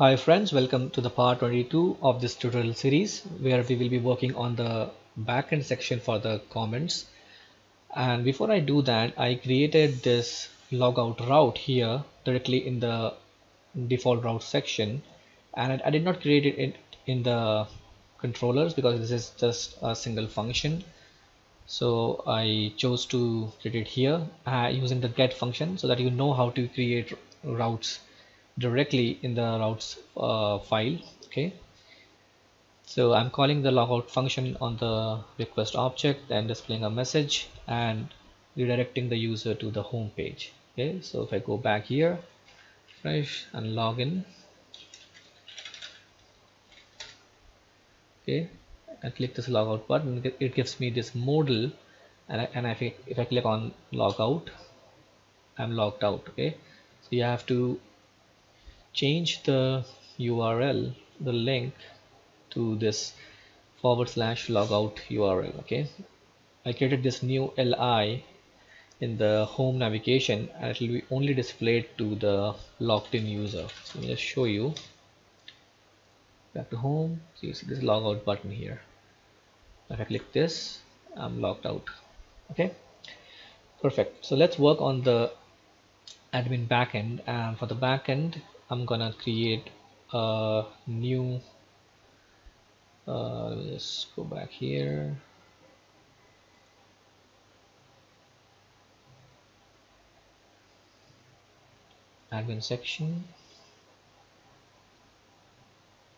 Hi friends, welcome to the part 22 of this tutorial series where we will be working on the backend section for the comments. And before I do that, I created this logout route here directly in the default route section. And I did not create it in the controllers because this is just a single function. So I chose to create it here uh, using the get function so that you know how to create routes directly in the routes uh, file okay? So I'm calling the logout function on the request object and displaying a message and redirecting the user to the home page okay? So if I go back here fresh and login okay? And click this logout button it gives me this modal and, I, and if, I, if I click on logout I'm logged out okay? So you have to change the URL the link to this forward slash logout URL okay? I created this new LI in the home navigation and it will be only displayed to the logged in user. So let me just show you. Back to home. So you see this logout button here. If I click this I'm logged out okay? Perfect. So let's work on the admin backend. And for the backend I'm gonna create a new uh, let me just go back here. Admin section.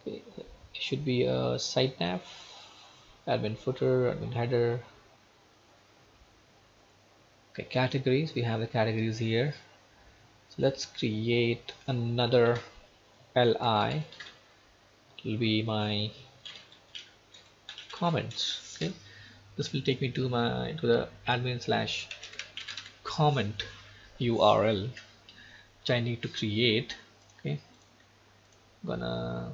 Okay it should be a site nav admin footer admin header. Okay categories. We have the categories here let's create another li will be my comments. Okay this will take me to my to the admin slash comment url which i need to create. Okay. I'm gonna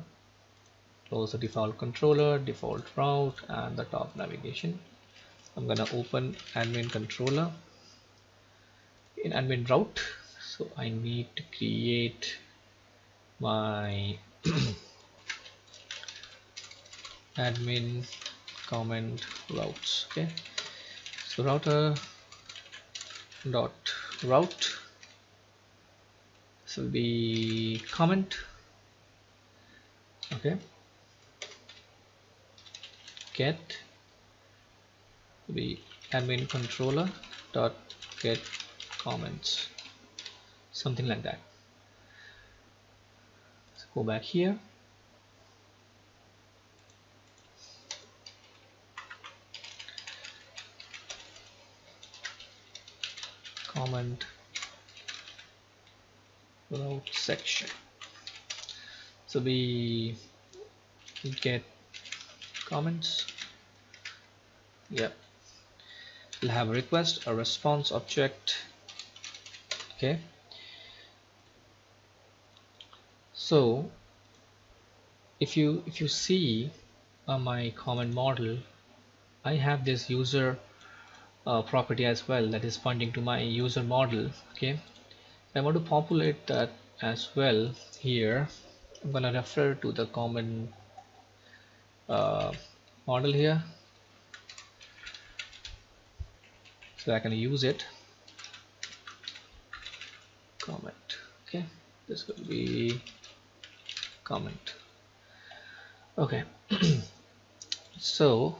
close the default controller default route and the top navigation. I'm gonna open admin controller. In admin route so I need to create my admin comment routes okay? So router dot route. This will be comment okay? Get to be admin controller dot get comments something like that. So go back here. Comment. Route section. So we get comments. Yep. We'll have a request a response object. Okay so if you if you see uh, my comment model I have this user uh, property as well that is pointing to my user model okay? I want to populate that as well here. I'm gonna refer to the comment uh, model here. So I can use it. Comment okay? This will be comment. Okay. So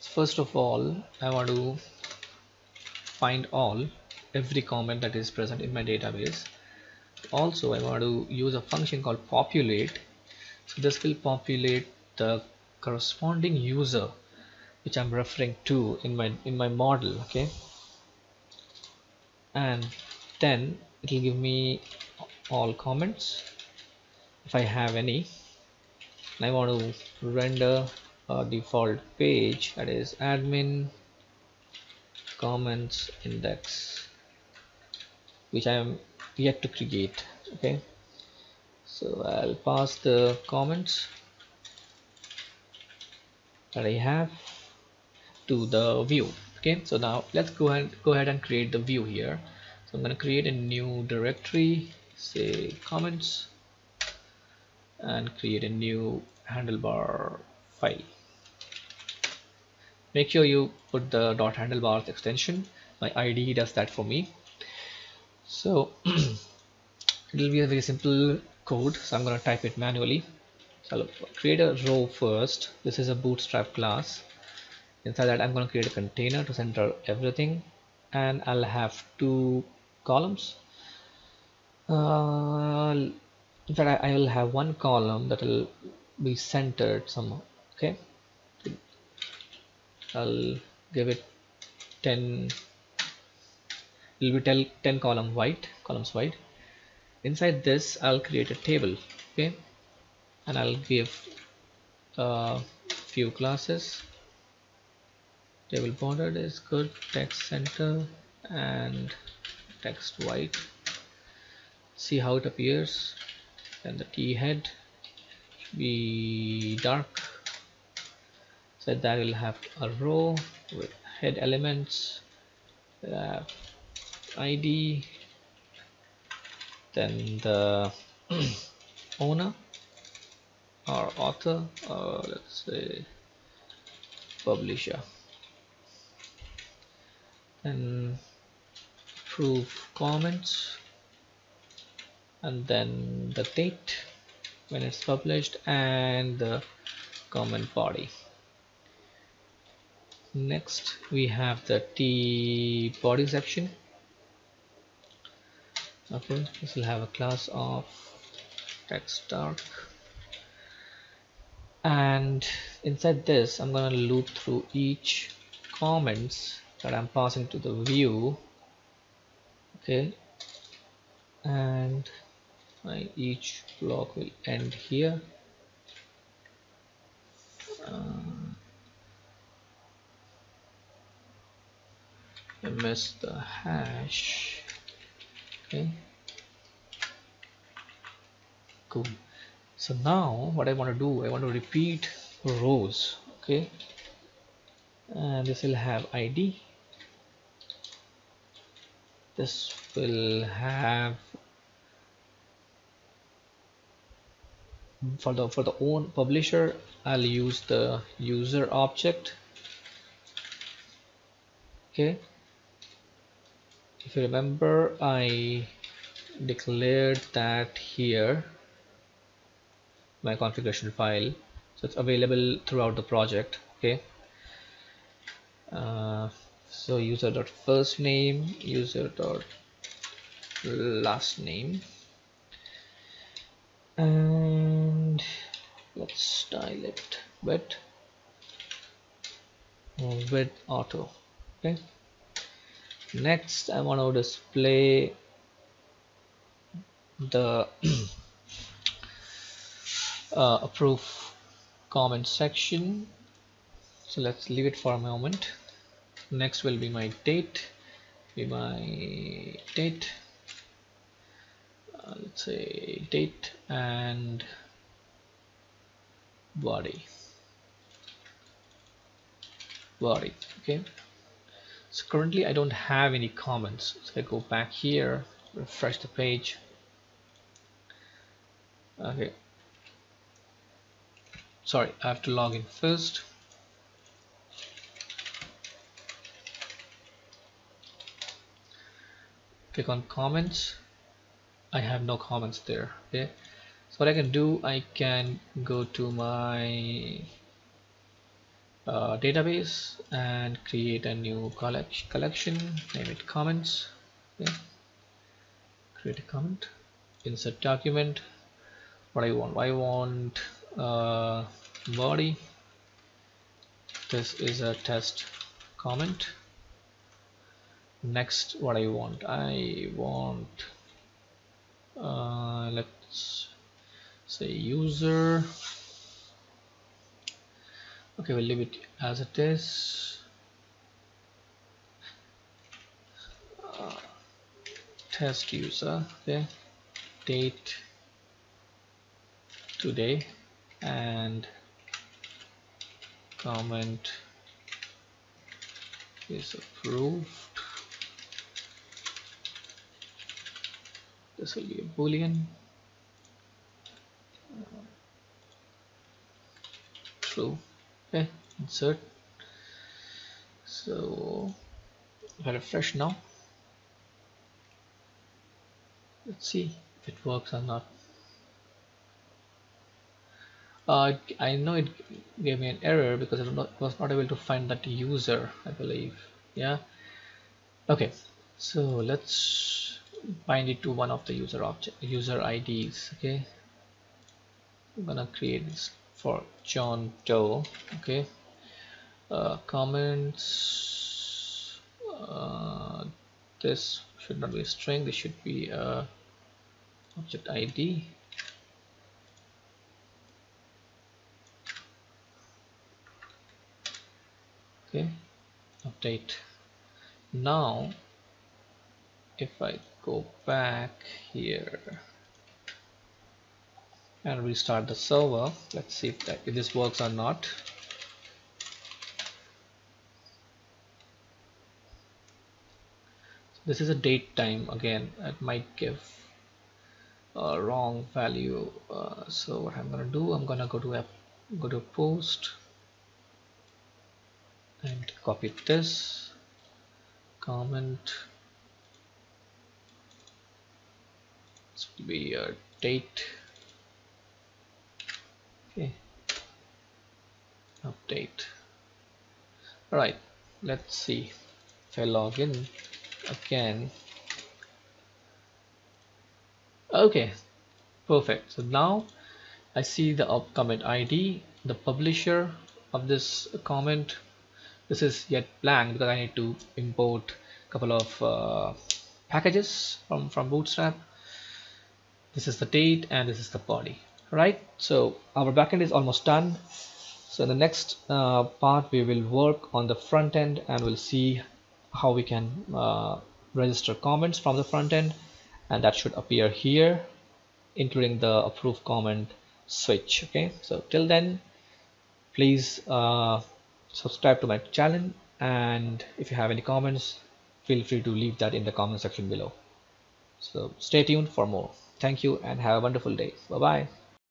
first of all I want to find all every comment that is present in my database. Also I want to use a function called populate. So this will populate the corresponding user which I'm referring to in my in my model okay? And then it will give me all comments if I have any I want to render a default page that is admin comments index which I am yet to create okay? So I'll pass the comments that I have to the view okay? So now let's go ahead go ahead and create the view here. So I'm going to create a new directory say comments and create a new handlebar file. Make sure you put the dot handlebars extension. My IDE does that for me. So it will be a very simple code. So I'm gonna type it manually. So I'll create a row first. This is a bootstrap class. Inside that I'm going to create a container to center everything. And I'll have two columns. Uh, in fact I, I will have one column that will be centered somehow okay? I'll give it 10 it will be 10, 10 column wide columns wide. Inside this I'll create a table okay? And I'll give a few classes. Table bordered is good text center and text white see how it appears and the t head should be dark. So that will have a row with head elements. Uh, id then the owner or author or let's say publisher. Then proof comments and then the date when it's published and the comment body. Next we have the t body section. Okay this will have a class of text dark and inside this I'm gonna loop through each comments that I'm passing to the view. Okay and my each block will end here. Uh, I missed the hash. Okay. Cool. So now what I want to do I want to repeat rows okay? And this will have ID this will have for the for the own publisher I'll use the user object. Okay. If you remember I declared that here my configuration file. So it's available throughout the project. Okay. Uh, so user dot first name user dot last name and let's style it with with auto okay? Next I want to display the uh, approve comment section. So let's leave it for a moment. Next will be my date. Be my date let's say date and body. Body okay? So currently I don't have any comments. So I go back here refresh the page. Okay. Sorry I have to log in first. Click on comments I have no comments there okay? So what I can do I can go to my uh, database and create a new collect collection name it comments okay. create a comment insert document what I want. I want uh, body. This is a test comment. Next what I want. I want uh, let's say user. Okay we'll leave it as it is. Uh, test user okay. Date today and comment is approved this will be a boolean true okay insert. So I refresh now. Let's see if it works or not. Uh, I know it gave me an error because it was not able to find that user I believe. Yeah. Okay. So let's bind it to one of the user object user IDs okay? I'm gonna create this for John Doe okay? Uh, comments uh, this should not be a string this should be a object ID okay update. Now if I go back here. And restart the server. Let's see if, that, if this works or not. This is a date time again. It might give a wrong value. Uh, so what I'm gonna do I'm gonna go to a go to post and copy this comment this will be a date. Okay. Update. All right let's see. If I log in again. Okay perfect. So now I see the comment ID the publisher of this comment. This is yet blank because I need to import a couple of uh, packages from from bootstrap this is the date and this is the body right? So our backend is almost done. So in the next uh, part we will work on the front end and we'll see how we can uh, register comments from the front end. And that should appear here including the approve comment switch okay? So till then please uh, subscribe to my channel. And if you have any comments feel free to leave that in the comment section below. So stay tuned for more thank you and have a wonderful day. Bye bye